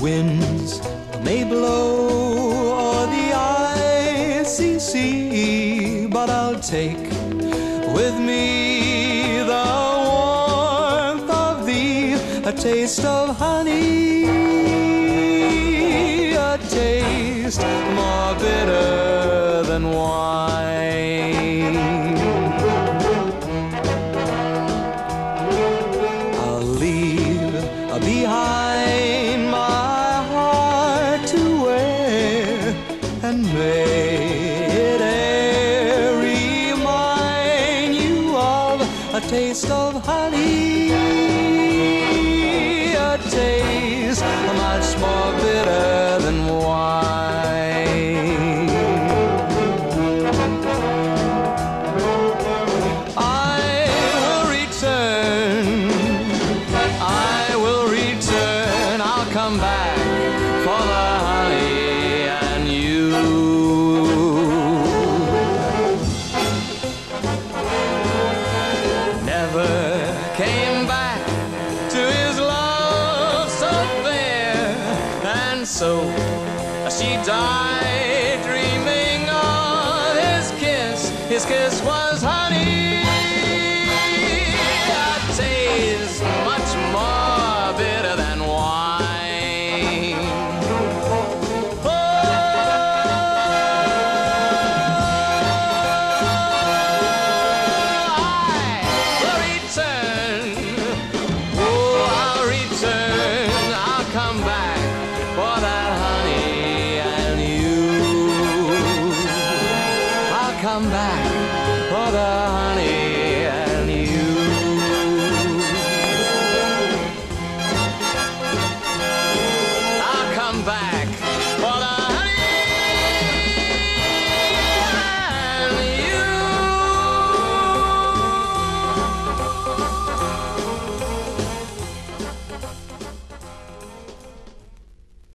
winds may blow o'er the sea, but I'll take with me the warmth of thee, a taste of honey, a taste more bitter than wine. I'll leave behind and may it e'er remind you of a taste of honey, a taste much more and so she died dreaming of his kiss. His kiss was come back. For the